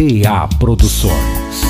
TA Produções.